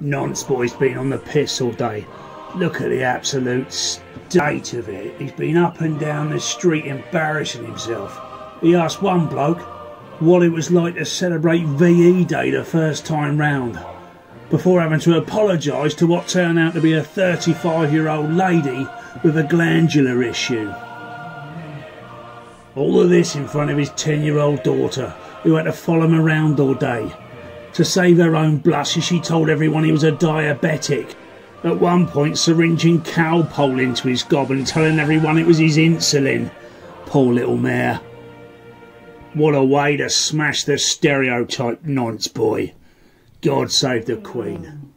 Nonce boy's been on the piss all day. Look at the absolute state of it. He's been up and down the street embarrassing himself. He asked one bloke what it was like to celebrate VE Day the first time round, before having to apologise to what turned out to be a 35 year old lady with a glandular issue. All of this in front of his 10 year old daughter, who had to follow him around all day. To save her own blushes, she told everyone he was a diabetic. At one point, syringing Calpol into his gob and telling everyone it was his insulin. Poor little mare. What a way to smash the stereotype nonce boy. God save the Queen.